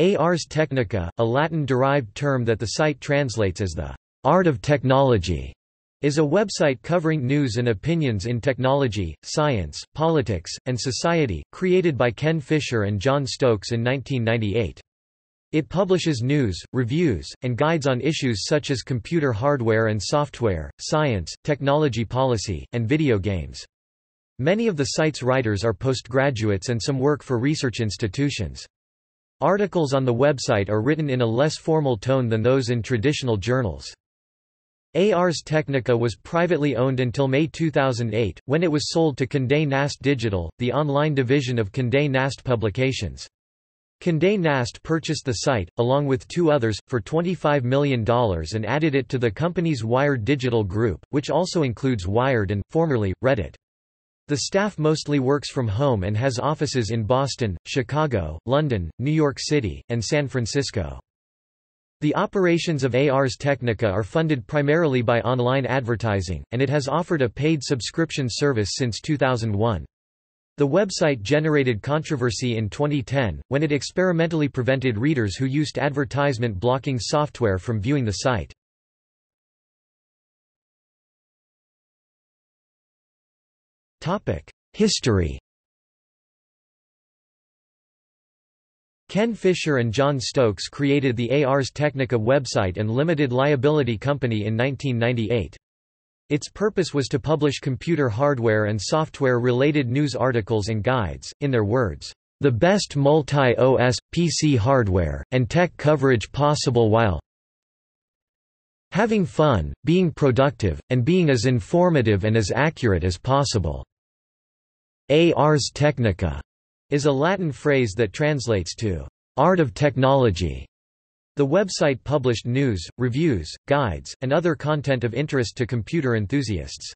Ars Technica, a Latin-derived term that the site translates as the art of technology, is a website covering news and opinions in technology, science, politics, and society, created by Ken Fisher and Jon Stokes in 1998. It publishes news, reviews, and guides on issues such as computer hardware and software, science, technology policy, and video games. Many of the site's writers are postgraduates and some work for research institutions. Articles on the website are written in a less formal tone than those in traditional journals. Ars Technica was privately owned until May 2008, when it was sold to Condé Nast Digital, the online division of Condé Nast Publications. Condé Nast purchased the site, along with two others, for $25 million and added it to the company's Wired Digital Group, which also includes Wired and, formerly, Reddit. The staff mostly works from home and has offices in Boston, Chicago, London, New York City, and San Francisco. The operations of Ars Technica are funded primarily by online advertising, and it has offered a paid subscription service since 2001. The website generated controversy in 2010, when it experimentally prevented readers who used advertisement blocking software from viewing the site. History Ken Fisher and Jon Stokes created the Ars Technica website and limited liability company in 1998. Its purpose was to publish computer hardware and software-related news articles and guides, in their words, "...the best multi-OS, PC hardware, and tech coverage possible while having fun, being productive, and being as informative and as accurate as possible." Ars Technica is a Latin phrase that translates to art of technology. The website published news, reviews, guides, and other content of interest to computer enthusiasts.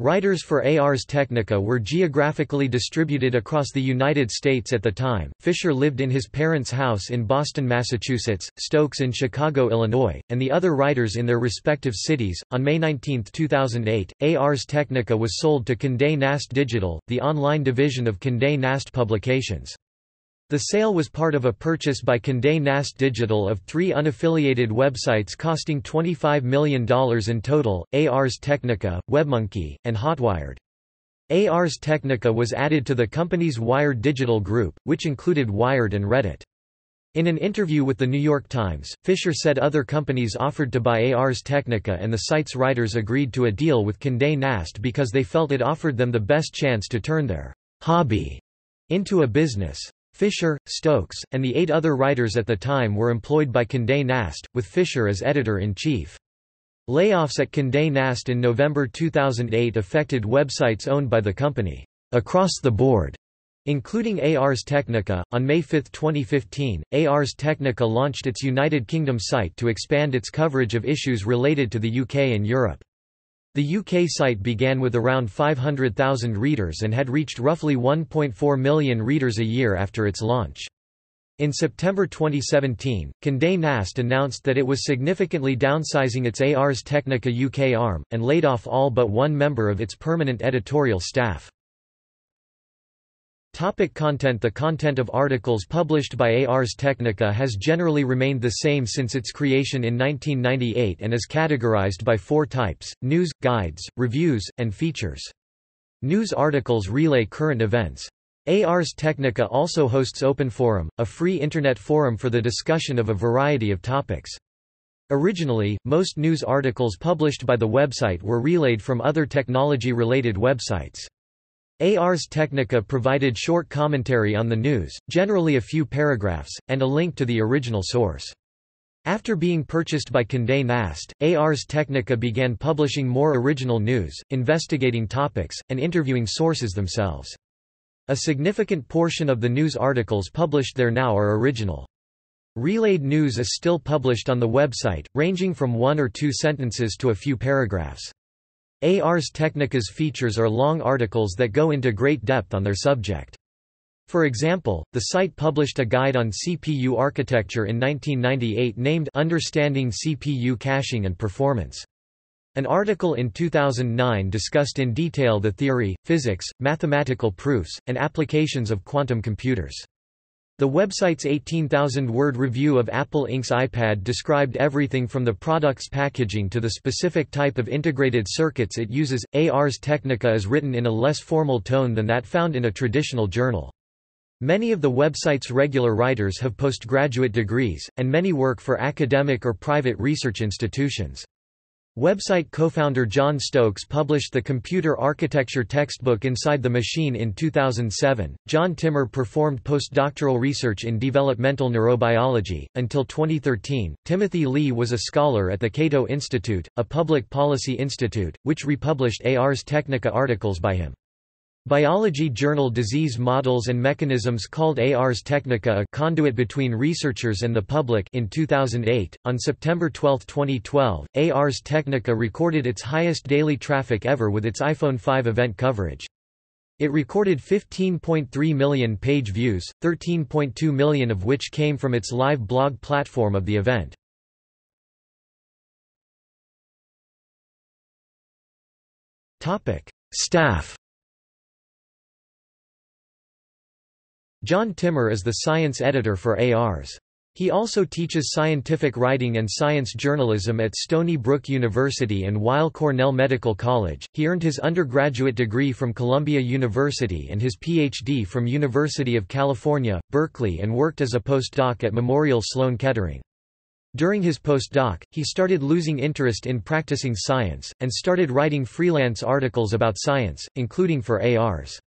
Writers for Ars Technica were geographically distributed across the United States at the time. Fisher lived in his parents' house in Boston, Massachusetts, Stokes in Chicago, Illinois, and the other writers in their respective cities. On May 19, 2008, Ars Technica was sold to Condé Nast Digital, the online division of Condé Nast Publications. The sale was part of a purchase by Condé Nast Digital of three unaffiliated websites costing $25 million in total, Ars Technica, WebMonkey, and Hotwired. Ars Technica was added to the company's Wired Digital Group, which included Wired and Reddit. In an interview with The New York Times, Fisher said other companies offered to buy Ars Technica and the site's writers agreed to a deal with Condé Nast because they felt it offered them the best chance to turn their hobby into a business. Fisher, Stokes, and the eight other writers at the time were employed by Condé Nast, with Fisher as editor-in-chief. Layoffs at Condé Nast in November 2008 affected websites owned by the company, across the board, including Ars Technica. On May 5, 2015, Ars Technica launched its United Kingdom site to expand its coverage of issues related to the UK and Europe. The UK site began with around 500,000 readers and had reached roughly 1.4 million readers a year after its launch. In September 2017, Condé Nast announced that it was significantly downsizing its Ars Technica UK arm, and laid off all but one member of its permanent editorial staff. Topic content The content of articles published by Ars Technica has generally remained the same since its creation in 1998 and is categorized by four types, news, guides, reviews, and features. News articles relay current events. Ars Technica also hosts OpenForum, a free internet forum for the discussion of a variety of topics. Originally, most news articles published by the website were relayed from other technology-related websites. Ars Technica provided short commentary on the news, generally a few paragraphs, and a link to the original source. After being purchased by Condé Nast, Ars Technica began publishing more original news, investigating topics, and interviewing sources themselves. A significant portion of the news articles published there now are original. Relayed news is still published on the website, ranging from one or two sentences to a few paragraphs. Ars Technica's features are long articles that go into great depth on their subject. For example, the site published a guide on CPU architecture in 1998 named Understanding CPU Caching and Performance. An article in 2009 discussed in detail the theory, physics, mathematical proofs, and applications of quantum computers. The website's 18,000-word review of Apple Inc.'s iPad described everything from the product's packaging to the specific type of integrated circuits it uses. Ars Technica is written in a less formal tone than that found in a traditional journal. Many of the website's regular writers have postgraduate degrees, and many work for academic or private research institutions. Website co-founder Jon Stokes published the Computer Architecture textbook Inside the Machine in 2007. John Timmer performed postdoctoral research in developmental neurobiology. Until 2013, Timothy Lee was a scholar at the Cato Institute, a public policy institute, which republished Ars Technica articles by him. Biology journal Disease Models and Mechanisms called Ars Technica a conduit between researchers and the public in 2008. On September 12, 2012, Ars Technica recorded its highest daily traffic ever with its iPhone 5 event coverage. It recorded 15.3 million page views, 13.2 million of which came from its live blog platform of the event. Staff John Timmer is the science editor for ARS. He also teaches scientific writing and science journalism at Stony Brook University and Weill Cornell Medical College. He earned his undergraduate degree from Columbia University and his PhD from University of California, Berkeley and worked as a postdoc at Memorial Sloan Kettering. During his postdoc, he started losing interest in practicing science, and started writing freelance articles about science, including for ARS.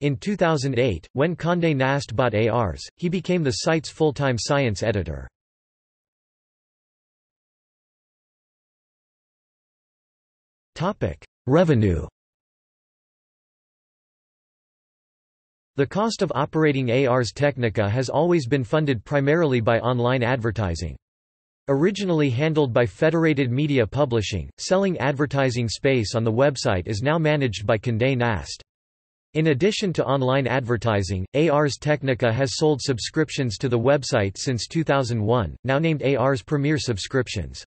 In 2008, when Condé Nast bought ARS, he became the site's full-time science editor. Revenue The cost of operating Ars Technica has always been funded primarily by online advertising. Originally handled by Federated Media Publishing, selling advertising space on the website is now managed by Condé Nast. In addition to online advertising, Ars Technica has sold subscriptions to the website since 2001, now named Ars Premier Subscriptions.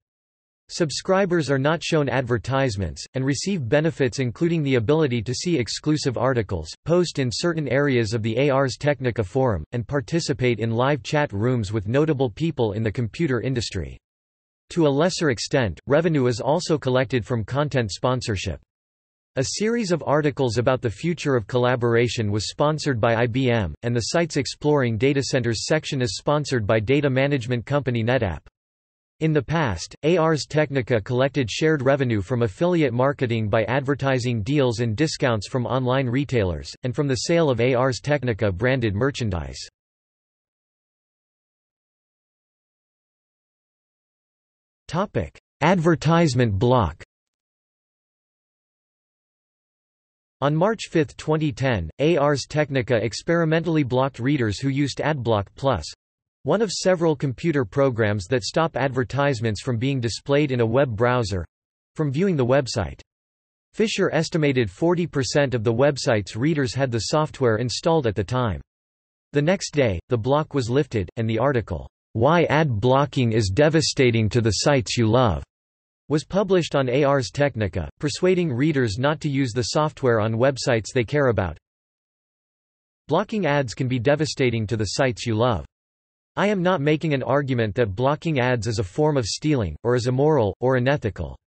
Subscribers are not shown advertisements, and receive benefits including the ability to see exclusive articles, post in certain areas of the Ars Technica forum, and participate in live chat rooms with notable people in the computer industry. To a lesser extent, revenue is also collected from content sponsorship. A series of articles about the future of collaboration was sponsored by IBM, and the site's Exploring Data Centers section is sponsored by data management company NetApp. In the past, Ars Technica collected shared revenue from affiliate marketing by advertising deals and discounts from online retailers, and from the sale of Ars Technica branded merchandise. Advertisement block On March 5, 2010, Ars Technica experimentally blocked readers who used AdBlock Plus one of several computer programs that stop advertisements from being displayed in a web browser from viewing the website. Fisher estimated 40% of the website's readers had the software installed at the time. The next day, the block was lifted, and the article, Why Ad Blocking is Devastating to the Sites You Love, was published on Ars Technica, persuading readers not to use the software on websites they care about. Blocking ads can be devastating to the sites you love. I am not making an argument that blocking ads is a form of stealing, or is immoral, or unethical.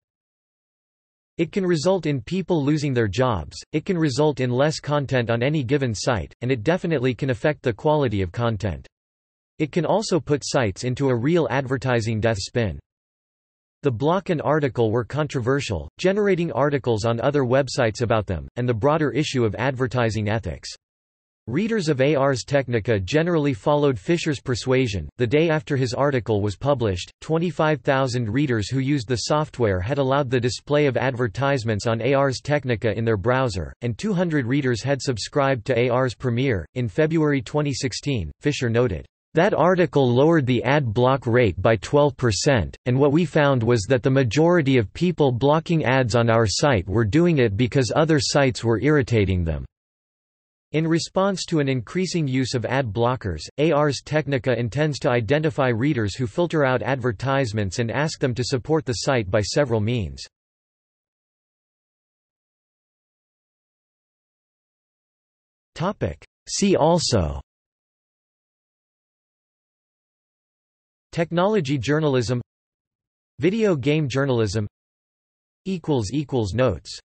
It can result in people losing their jobs, it can result in less content on any given site, and it definitely can affect the quality of content. It can also put sites into a real advertising death spin. The block and article were controversial, generating articles on other websites about them, and the broader issue of advertising ethics. Readers of Ars Technica generally followed Fisher's persuasion. The day after his article was published, 25,000 readers who used the software had allowed the display of advertisements on Ars Technica in their browser, and 200 readers had subscribed to Ars Premier. In February 2016, Fisher noted, that article lowered the ad block rate by 12%, and what we found was that the majority of people blocking ads on our site were doing it because other sites were irritating them. In response to an increasing use of ad blockers, Ars Technica intends to identify readers who filter out advertisements and ask them to support the site by several means. See also Technology journalism. Video game journalism. Notes